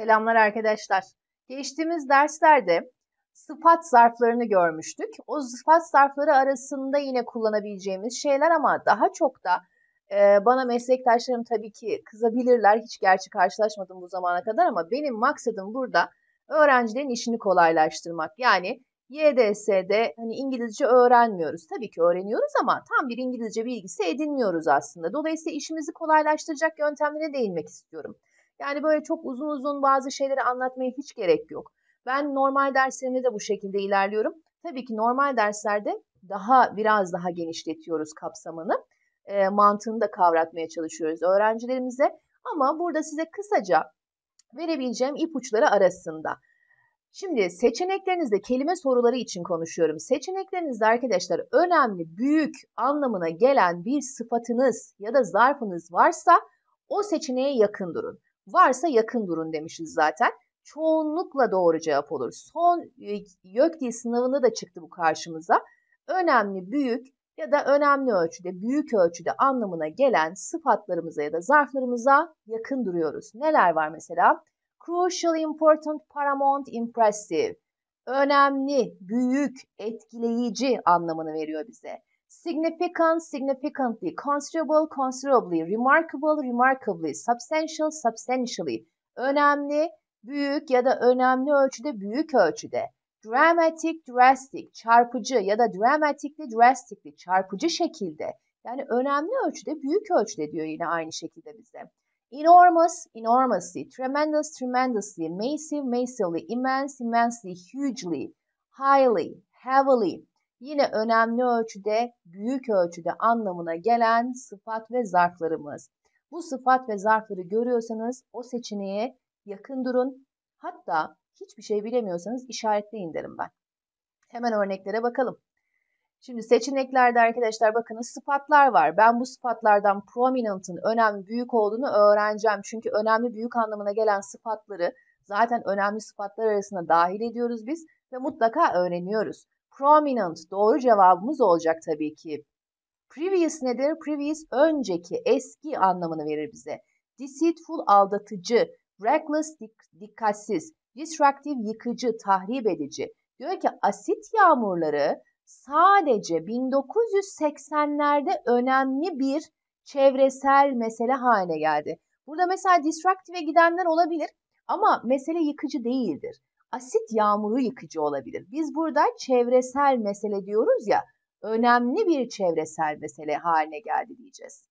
Selamlar arkadaşlar. Geçtiğimiz derslerde sıfat zarflarını görmüştük. O sıfat zarfları arasında yine kullanabileceğimiz şeyler ama daha çok da e, bana meslektaşlarım tabii ki kızabilirler. Hiç gerçi karşılaşmadım bu zamana kadar ama benim maksadım burada öğrencilerin işini kolaylaştırmak. Yani YDS'de hani İngilizce öğrenmiyoruz. Tabii ki öğreniyoruz ama tam bir İngilizce bilgisi edinmiyoruz aslında. Dolayısıyla işimizi kolaylaştıracak yöntemlere değinmek istiyorum. Yani böyle çok uzun uzun bazı şeyleri anlatmaya hiç gerek yok. Ben normal derslerimde de bu şekilde ilerliyorum. Tabii ki normal derslerde daha biraz daha genişletiyoruz kapsamını. E, mantığını da kavratmaya çalışıyoruz öğrencilerimize. Ama burada size kısaca verebileceğim ipuçları arasında. Şimdi seçeneklerinizde kelime soruları için konuşuyorum. Seçeneklerinizde arkadaşlar önemli, büyük anlamına gelen bir sıfatınız ya da zarfınız varsa o seçeneğe yakın durun. Varsa yakın durun demişiz zaten. Çoğunlukla doğru cevap olur. Son e, YÖKDİ sınavında da çıktı bu karşımıza. Önemli, büyük ya da önemli ölçüde, büyük ölçüde anlamına gelen sıfatlarımıza ya da zarflarımıza yakın duruyoruz. Neler var mesela? Crucial, important, paramount, impressive. Önemli, büyük, etkileyici anlamını veriyor bize. Significant, significantly, considerable, considerably, remarkable, remarkably, substantial, substantially. Önemli, büyük ya da önemli ölçüde, büyük ölçüde. Dramatic, drastic, çarpıcı ya da dramatically, drastically, çarpıcı şekilde. Yani önemli ölçüde, büyük ölçüde diyor yine aynı şekilde bize. Enormous, enormously, tremendous, tremendously, massive, massively, immense, immensely, hugely, highly, heavily. Yine önemli ölçüde, büyük ölçüde anlamına gelen sıfat ve zarflarımız. Bu sıfat ve zarfları görüyorsanız o seçeneğe yakın durun. Hatta hiçbir şey bilemiyorsanız işaretleyin derim ben. Hemen örneklere bakalım. Şimdi seçeneklerde arkadaşlar bakınız sıfatlar var. Ben bu sıfatlardan prominent'ın önemli büyük olduğunu öğreneceğim. Çünkü önemli büyük anlamına gelen sıfatları zaten önemli sıfatlar arasında dahil ediyoruz biz ve mutlaka öğreniyoruz. Prominent doğru cevabımız olacak tabii ki. Previous nedir? Previous önceki, eski anlamını verir bize. Deceitful aldatıcı, reckless dik dikkatsiz, destructive yıkıcı, tahrip edici. Diyor ki asit yağmurları sadece 1980'lerde önemli bir çevresel mesele haline geldi. Burada mesela destructive'e gidenler olabilir ama mesele yıkıcı değildir. Asit yağmuru yıkıcı olabilir. Biz burada çevresel mesele diyoruz ya, önemli bir çevresel mesele haline geldi diyeceğiz.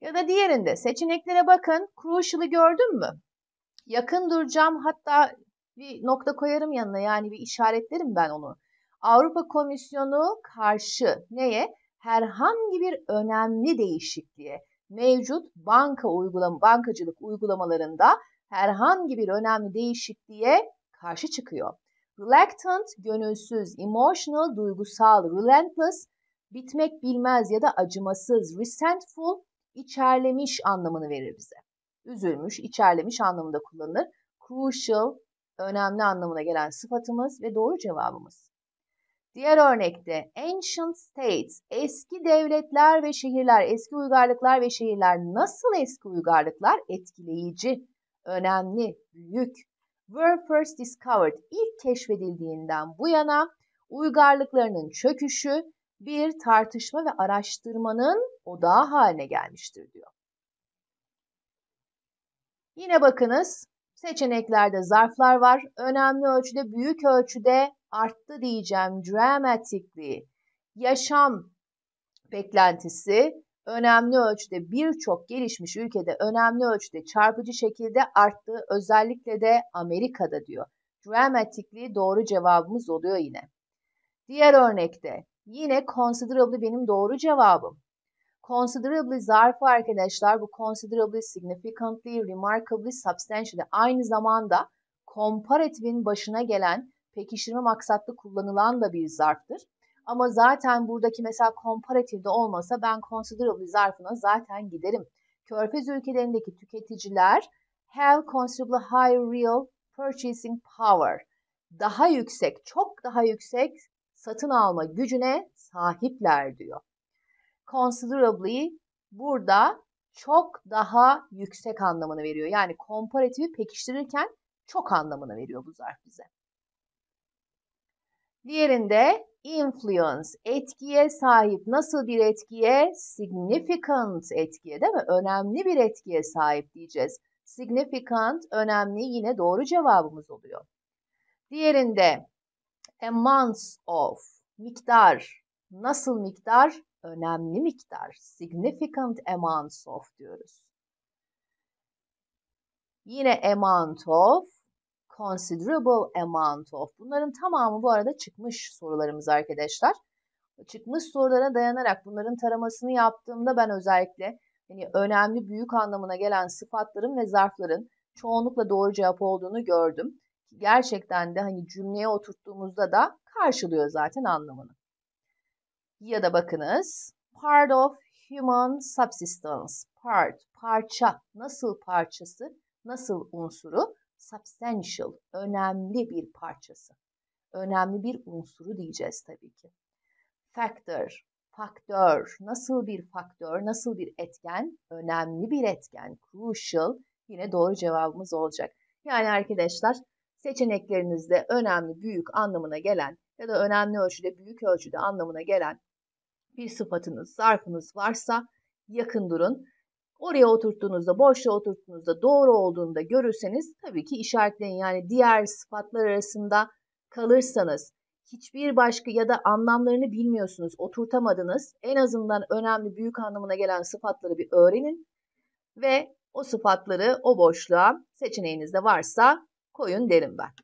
Ya da diğerinde seçeneklere bakın. Crucial'ı gördün mü? Yakın duracağım hatta bir nokta koyarım yanına yani bir işaretlerim ben onu. Avrupa Komisyonu karşı neye? Herhangi bir önemli değişikliğe mevcut banka uygulama, bankacılık uygulamalarında herhangi bir önemli değişikliğe karşı çıkıyor. Reluctant, gönülsüz, emotional, duygusal, relentless, bitmek bilmez ya da acımasız, resentful, içerlemiş anlamını verir bize. Üzülmüş, içerlemiş anlamında kullanılır. Crucial, önemli anlamına gelen sıfatımız ve doğru cevabımız. Diğer örnekte ancient states, eski devletler ve şehirler, eski uygarlıklar ve şehirler nasıl eski uygarlıklar? Etkileyici, önemli, büyük. Were first discovered, ilk keşfedildiğinden bu yana uygarlıklarının çöküşü bir tartışma ve araştırmanın odağı haline gelmiştir diyor. Yine bakınız seçeneklerde zarflar var. Önemli ölçüde, büyük ölçüde arttı diyeceğim dramatically. Yaşam beklentisi önemli ölçüde birçok gelişmiş ülkede önemli ölçüde çarpıcı şekilde arttı. Özellikle de Amerika'da diyor. Dramatically doğru cevabımız oluyor yine. Diğer örnekte yine considerably benim doğru cevabım. Considerably zarfı arkadaşlar bu considerably, significantly, remarkably, substantially aynı zamanda comparative'in başına gelen pekiştirme maksatlı kullanılan da bir zarftır. Ama zaten buradaki mesela comparative olmasa ben considerably zarfına zaten giderim. Körfez ülkelerindeki tüketiciler have considerably high real purchasing power. Daha yüksek, çok daha yüksek satın alma gücüne sahipler diyor. Considerably burada çok daha yüksek anlamını veriyor. Yani komparatifi pekiştirirken çok anlamını veriyor bu zarf bize. Diğerinde influence, etkiye sahip. Nasıl bir etkiye? Significant etkiye değil mi? Önemli bir etkiye sahip diyeceğiz. Significant, önemli yine doğru cevabımız oluyor. Diğerinde amounts of, miktar. Nasıl miktar? Önemli miktar. Significant amounts of diyoruz. Yine amount of, considerable amount of. Bunların tamamı bu arada çıkmış sorularımız arkadaşlar. Çıkmış sorulara dayanarak bunların taramasını yaptığımda ben özellikle hani önemli büyük anlamına gelen sıfatların ve zarfların çoğunlukla doğru cevap olduğunu gördüm. Gerçekten de hani cümleye oturttuğumuzda da karşılıyor zaten anlamını. Ya da bakınız part of human subsistence. Part, parça. Nasıl parçası? Nasıl unsuru? Substantial, önemli bir parçası. Önemli bir unsuru diyeceğiz tabii ki. Factor, faktör. Nasıl bir faktör, nasıl bir etken? Önemli bir etken. Crucial, yine doğru cevabımız olacak. Yani arkadaşlar seçeneklerinizde önemli, büyük anlamına gelen ya da önemli ölçüde, büyük ölçüde anlamına gelen bir sıfatınız, zarfınız varsa yakın durun. Oraya oturttuğunuzda, boşluğa oturttuğunuzda doğru olduğunda görürseniz tabii ki işaretleyin. Yani diğer sıfatlar arasında kalırsanız hiçbir başka ya da anlamlarını bilmiyorsunuz, oturtamadınız. En azından önemli, büyük anlamına gelen sıfatları bir öğrenin ve o sıfatları o boşluğa seçeneğinizde varsa koyun derim ben.